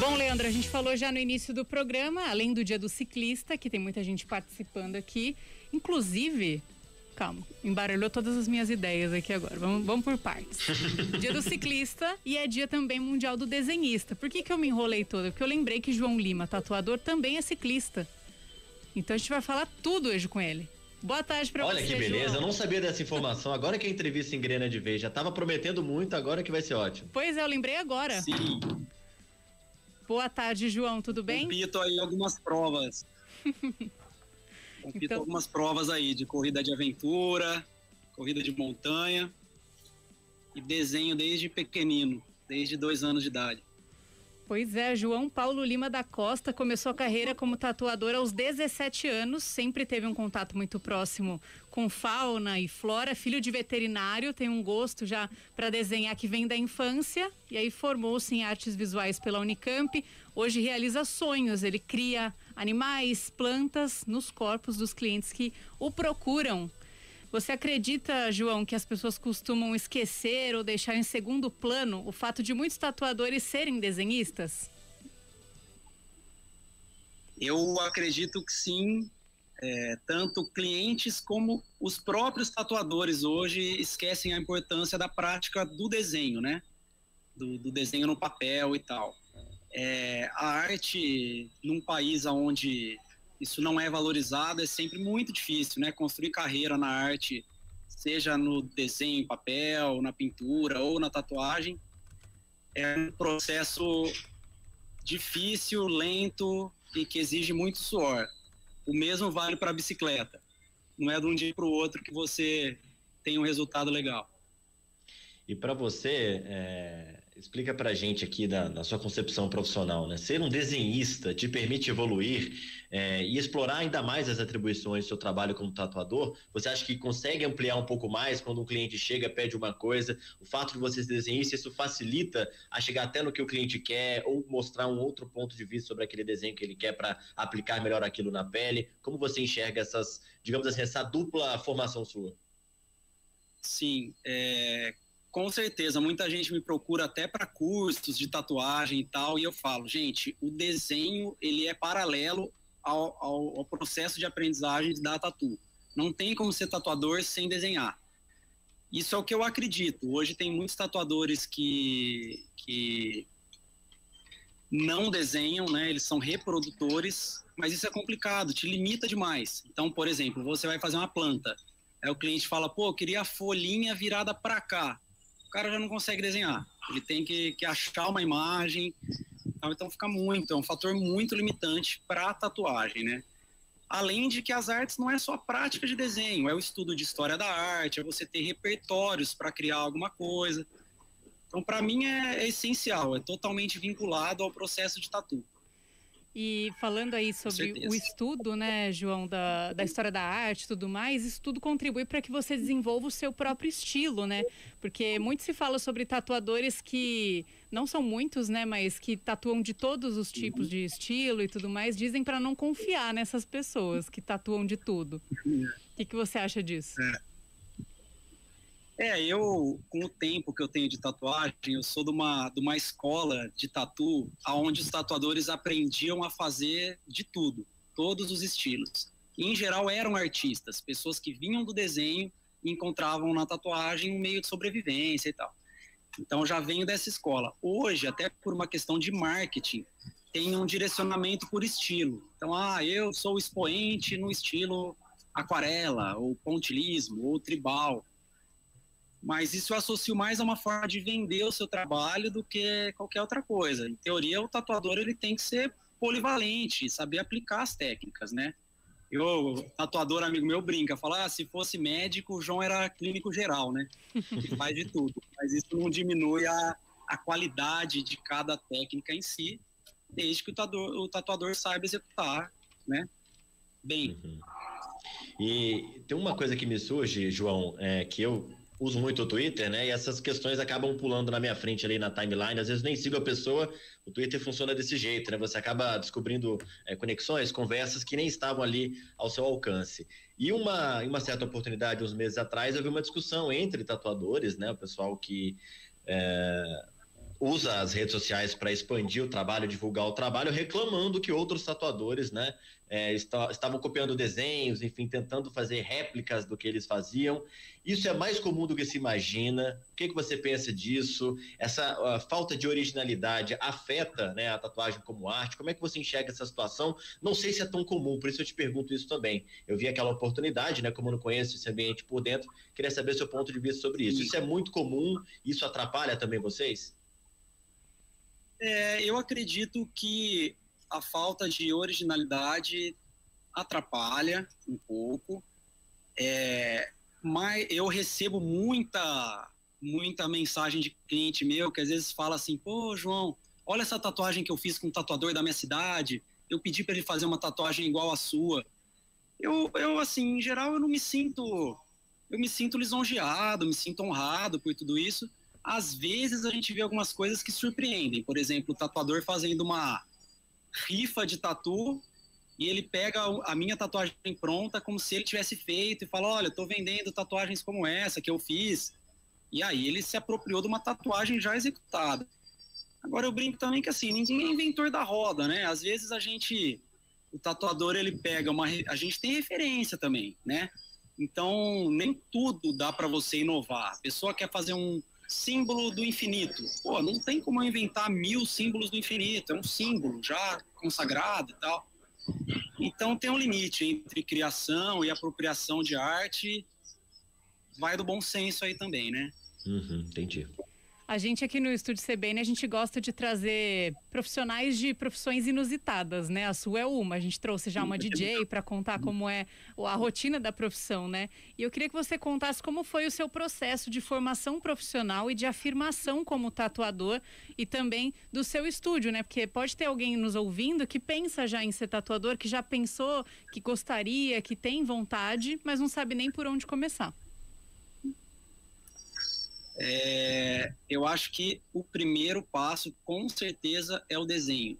Bom, Leandro, a gente falou já no início do programa, além do dia do ciclista, que tem muita gente participando aqui, inclusive calma, embaralhou todas as minhas ideias aqui agora. Vamos, vamos por partes. dia do ciclista e é dia também mundial do desenhista. Por que, que eu me enrolei toda? Porque eu lembrei que João Lima, tatuador, também é ciclista. Então a gente vai falar tudo hoje com ele. Boa tarde pra Olha você. Olha que beleza, João. eu não sabia dessa informação. Agora que a entrevista engrena de vez, já tava prometendo muito, agora que vai ser ótimo. Pois é, eu lembrei agora. Sim. Boa tarde, João, tudo bem? Compito aí algumas provas. Compito então... algumas provas aí de corrida de aventura, corrida de montanha e desenho desde pequenino, desde dois anos de idade. Pois é, João Paulo Lima da Costa começou a carreira como tatuador aos 17 anos, sempre teve um contato muito próximo com fauna e flora, filho de veterinário, tem um gosto já para desenhar que vem da infância e aí formou-se em artes visuais pela Unicamp. Hoje realiza sonhos, ele cria animais, plantas nos corpos dos clientes que o procuram. Você acredita, João, que as pessoas costumam esquecer ou deixar em segundo plano o fato de muitos tatuadores serem desenhistas? Eu acredito que sim. É, tanto clientes como os próprios tatuadores hoje esquecem a importância da prática do desenho, né? Do, do desenho no papel e tal. É, a arte num país onde isso não é valorizado é sempre muito difícil, né? Construir carreira na arte, seja no desenho em papel, na pintura ou na tatuagem, é um processo difícil, lento e que exige muito suor. O mesmo vale para a bicicleta. Não é de um dia para o outro que você tem um resultado legal. E para você, é, explica para a gente aqui da, da, sua concepção profissional, né? Ser um desenhista te permite evoluir é, e explorar ainda mais as atribuições do seu trabalho como tatuador? Você acha que consegue ampliar um pouco mais quando um cliente chega, pede uma coisa? O fato de você ser desenhista, isso facilita a chegar até no que o cliente quer ou mostrar um outro ponto de vista sobre aquele desenho que ele quer para aplicar melhor aquilo na pele? Como você enxerga essas, digamos assim, essa dupla formação sua? Sim, é, com certeza, muita gente me procura até para cursos de tatuagem e tal, e eu falo, gente, o desenho ele é paralelo ao, ao, ao, processo de aprendizagem da tatu. Não tem como ser tatuador sem desenhar. Isso é o que eu acredito. Hoje tem muitos tatuadores que, que não desenham, né? Eles são reprodutores, mas isso é complicado, te limita demais. Então, por exemplo, você vai fazer uma planta. Aí o cliente fala, pô, eu queria a folhinha virada para cá o cara já não consegue desenhar. Ele tem que, que achar uma imagem. Então fica muito, é um fator muito limitante para a tatuagem, né? Além de que as artes não é só a prática de desenho, é o estudo de história da arte, é você ter repertórios para criar alguma coisa. Então, para mim, é, é, essencial, é totalmente vinculado ao processo de tatu. E falando aí sobre o estudo, né, João, da, da história da arte e tudo mais, isso tudo contribui para que você desenvolva o seu próprio estilo, né? Porque muito se fala sobre tatuadores que não são muitos, né, mas que tatuam de todos os tipos de estilo e tudo mais, dizem para não confiar nessas pessoas que tatuam de tudo. O que, que você acha disso? É. É, eu, com o tempo que eu tenho de tatuagem, eu sou de uma, de uma escola de tatu, onde os tatuadores aprendiam a fazer de tudo, todos os estilos. E, em geral, eram artistas, pessoas que vinham do desenho e encontravam na tatuagem um meio de sobrevivência e tal. Então, já venho dessa escola. Hoje, até por uma questão de marketing, tem um direcionamento por estilo. Então, ah, eu sou expoente no estilo aquarela, ou pontilismo, ou tribal mas isso eu associo mais a uma forma de vender o seu trabalho do que qualquer outra coisa. Em teoria, o tatuador ele tem que ser polivalente, saber aplicar as técnicas, né? Eu, tatuador amigo meu brinca, fala, ah, se fosse médico, o João era clínico geral, né? Ele faz de tudo. Mas isso não diminui a, a qualidade de cada técnica em si, desde que o tatuador, o tatuador saiba executar, né? Bem. Uhum. E tem uma coisa que me surge, João, é que eu uso muito o Twitter, né? E essas questões acabam pulando na minha frente ali na timeline. Às vezes nem sigo a pessoa. O Twitter funciona desse jeito, né? Você acaba descobrindo é, conexões, conversas que nem estavam ali ao seu alcance. E uma, uma certa oportunidade, uns meses atrás, eu vi uma discussão entre tatuadores, né? O pessoal que é, usa as redes sociais para expandir o trabalho, divulgar o trabalho, reclamando que outros tatuadores, né, é, está, estavam copiando desenhos, enfim, tentando fazer réplicas do que eles faziam. Isso é mais comum do que se imagina. O que, que você pensa disso? Essa falta de originalidade afeta né, a tatuagem como arte? Como é que você enxerga essa situação? Não sei se é tão comum, por isso eu te pergunto isso também. Eu vi aquela oportunidade, né? Como eu não conheço esse ambiente por dentro, queria saber seu ponto de vista sobre isso. Isso é muito comum? Isso atrapalha também vocês? É, eu acredito que a falta de originalidade atrapalha um pouco. É, mas eu recebo muita muita mensagem de cliente meu que às vezes fala assim: "Pô, João, olha essa tatuagem que eu fiz com um tatuador da minha cidade. Eu pedi para ele fazer uma tatuagem igual à sua". Eu eu assim, em geral eu não me sinto eu me sinto lisonjeado, me sinto honrado por tudo isso. Às vezes a gente vê algumas coisas que surpreendem. Por exemplo, o tatuador fazendo uma rifa de tatu e ele pega a minha tatuagem pronta como se ele tivesse feito e fala: Olha, eu tô vendendo tatuagens como essa que eu fiz. E aí ele se apropriou de uma tatuagem já executada. Agora eu brinco também que assim, ninguém é inventor da roda, né? Às vezes a gente, o tatuador ele pega uma, a gente tem referência também, né? Então nem tudo dá para você inovar. A pessoa quer fazer um símbolo do infinito. Pô, não tem como eu inventar mil símbolos do infinito. É um símbolo já consagrado e tal. Então tem um limite entre criação e apropriação de arte. Vai do bom senso aí também, né? Uhum, entendi. A gente aqui no Estúdio CBN, a gente gosta de trazer profissionais de profissões inusitadas, né? A sua é uma. A gente trouxe já uma DJ para contar como é a rotina da profissão, né? E eu queria que você contasse como foi o seu processo de formação profissional e de afirmação como tatuador e também do seu estúdio, né? Porque pode ter alguém nos ouvindo que pensa já em ser tatuador, que já pensou, que gostaria, que tem vontade, mas não sabe nem por onde começar. É, eu acho que o primeiro passo, com certeza, é o desenho.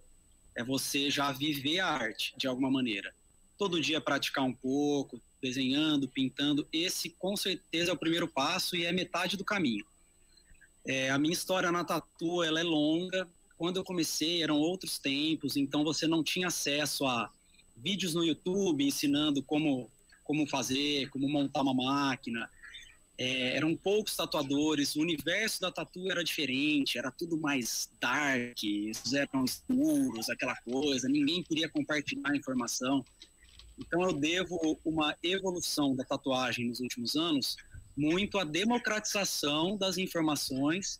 É você já viver a arte de alguma maneira. Todo dia praticar um pouco, desenhando, pintando. Esse, com certeza, é o primeiro passo e é metade do caminho. É, a minha história na tatu ela é longa. Quando eu comecei, eram outros tempos, então você não tinha acesso a vídeos no YouTube ensinando como, como fazer, como montar uma máquina é, eram poucos tatuadores, o universo da tatu era diferente, era tudo mais dark, eram escuros, aquela coisa, ninguém queria compartilhar informação. Então eu devo uma evolução da tatuagem nos últimos anos muito à democratização das informações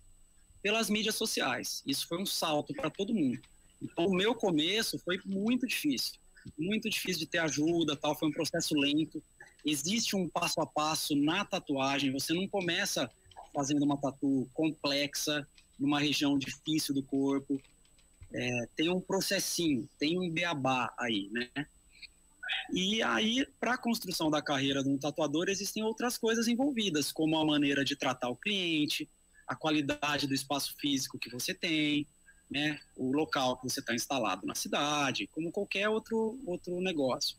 pelas mídias sociais. Isso foi um salto para todo mundo. Então o meu começo foi muito difícil, muito difícil de ter ajuda, tal, foi um processo lento existe um passo a passo na tatuagem. Você não começa fazendo uma tatu complexa numa região difícil do corpo. É, tem um processinho, tem um beabá aí, né? E aí, para a construção da carreira de um tatuador, existem outras coisas envolvidas, como a maneira de tratar o cliente, a qualidade do espaço físico que você tem, né? O local que você está instalado na cidade, como qualquer outro, outro negócio.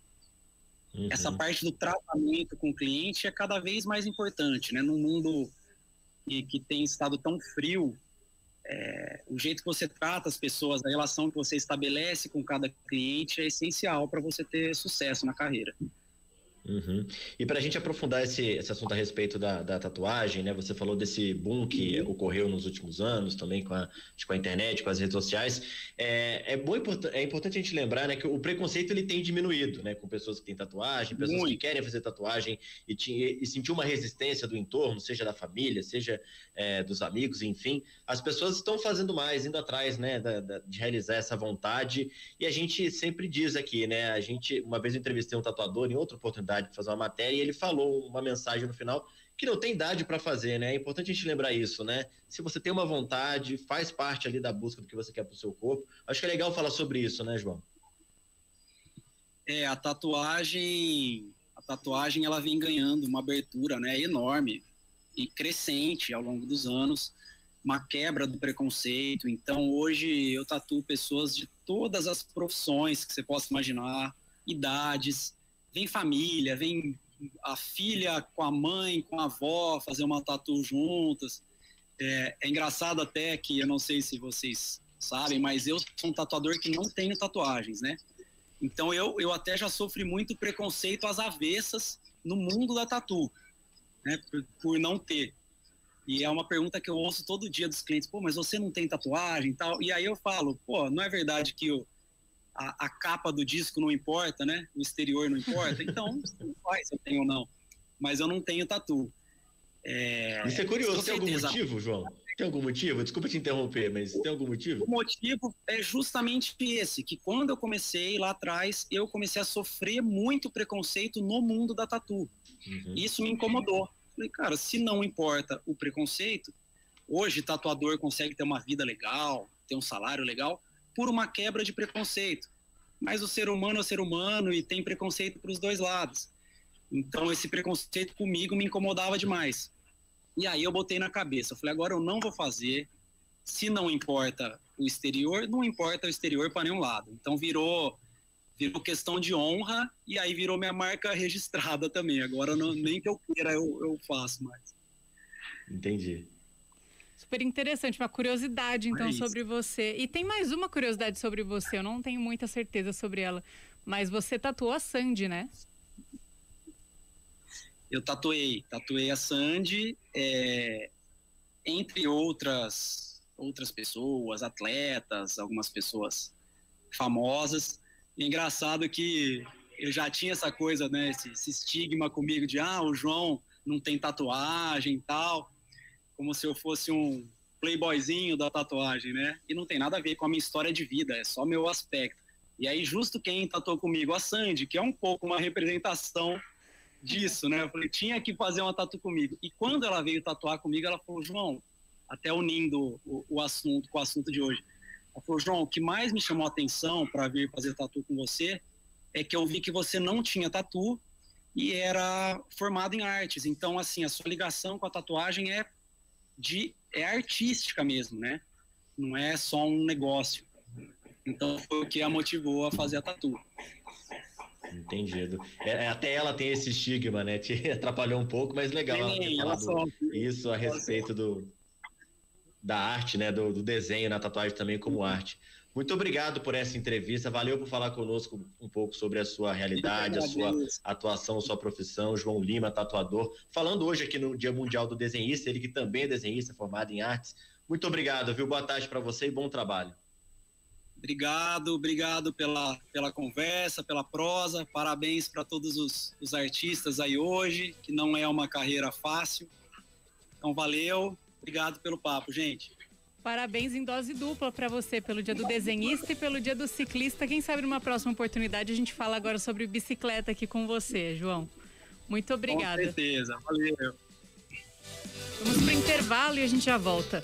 Uhum. Essa parte do tratamento com o cliente é cada vez mais importante, né? Num mundo que, que tem estado tão frio, é, o jeito que você trata as pessoas, a relação que você estabelece com cada cliente é essencial para você ter sucesso na carreira. Uhum. E para a gente aprofundar esse, esse assunto a respeito da, da, tatuagem, né? Você falou desse boom que uhum. ocorreu nos últimos anos, também com a, com a internet, com as redes sociais. É, é, bom, é importante a gente lembrar né, que o preconceito ele tem diminuído, né? Com pessoas que têm tatuagem, pessoas Muito. que querem fazer tatuagem e, e sentir uma resistência do entorno, seja da família, seja é, dos amigos, enfim. As pessoas estão fazendo mais, indo atrás, né? Da, da, de realizar essa vontade. E a gente sempre diz aqui, né? A gente, uma vez eu entrevistei um tatuador em outra oportunidade de fazer uma matéria e ele falou uma mensagem no final que não tem idade para fazer, né? É importante a gente lembrar isso, né? Se você tem uma vontade, faz parte ali da busca do que você quer para o seu corpo. Acho que é legal falar sobre isso, né, João? É, a tatuagem, a tatuagem ela vem ganhando uma abertura, né, enorme e crescente ao longo dos anos, uma quebra do preconceito. Então, hoje eu tatuo pessoas de todas as profissões que você possa imaginar, idades, vem família, vem a filha com a mãe, com a avó, fazer uma tatu juntas. É, é engraçado até que eu não sei se vocês sabem, mas eu sou um tatuador que não tenho tatuagens, né? Então eu, eu até já sofri muito preconceito às avessas no mundo da tatu, né? Por, por não ter. E é uma pergunta que eu ouço todo dia dos clientes, pô, mas você não tem tatuagem e tal? E aí eu falo, pô, não é verdade que o, a, a, capa do disco não importa, né? O exterior não importa? Então, não faz se eu tenho ou não. Mas eu não tenho tatu. É, Isso é curioso, tem algum motivo, João? Tem algum motivo? Desculpa te interromper, mas tem algum motivo? O motivo é justamente esse, que quando eu comecei lá atrás, eu comecei a sofrer muito preconceito no mundo da tatu. Uhum. Isso me incomodou. Falei, cara, se não importa o preconceito, hoje tatuador consegue ter uma vida legal, ter um salário legal, por uma quebra de preconceito. Mas o ser humano é ser humano e tem preconceito para os dois lados. Então esse preconceito comigo me incomodava demais. E aí eu botei na cabeça, eu falei, agora eu não vou fazer. Se não importa o exterior, não importa o exterior para nenhum lado. Então virou virou questão de honra e aí virou minha marca registrada também. Agora não, nem que eu queira eu, eu faço mais. Entendi. Super interessante, uma curiosidade então é sobre você. E tem mais uma curiosidade sobre você, eu não tenho muita certeza sobre ela, mas você tatuou a Sandy, né? Eu tatuei, tatuei a Sandy, é, entre outras outras pessoas, atletas, algumas pessoas famosas. E engraçado que eu já tinha essa coisa, né, esse, esse estigma comigo de ah, o João não tem tatuagem e tal, como se eu fosse um playboyzinho da tatuagem, né? E não tem nada a ver com a minha história de vida, é só meu aspecto. E aí, justo quem tatuou comigo, a Sandy, que é um pouco uma representação disso, né? Eu falei, tinha que fazer uma tatu comigo. E quando ela veio tatuar comigo, ela falou, João, até unindo o, o assunto com o assunto de hoje, ela falou, João, o que mais me chamou a atenção para vir fazer tatu com você é que eu vi que você não tinha tatu e era formado em artes. Então, assim, a sua ligação com a tatuagem é de é artística mesmo, né? Não é só um negócio. Então foi o que a motivou a fazer a tatu. Entendido. É, até ela tem esse estigma, né? Te atrapalhou um pouco, mas legal. Sim, ela isso a respeito do, da arte, né? Do, do, desenho na tatuagem também como arte. Muito obrigado por essa entrevista. Valeu por falar conosco um pouco sobre a sua realidade, a sua atuação, a sua profissão. João Lima, tatuador. Falando hoje aqui no Dia Mundial do Desenhista, ele que também é desenhista, formado em artes. Muito obrigado, viu? Boa tarde para você e bom trabalho. Obrigado, obrigado pela, pela conversa, pela prosa. Parabéns para todos os, os artistas aí hoje, que não é uma carreira fácil. Então, valeu. Obrigado pelo papo, gente. Parabéns em dose dupla para você pelo dia do desenhista e pelo dia do ciclista. Quem sabe numa próxima oportunidade a gente fala agora sobre bicicleta aqui com você, João. Muito obrigada. Com certeza, valeu. Vamos para intervalo e a gente já volta.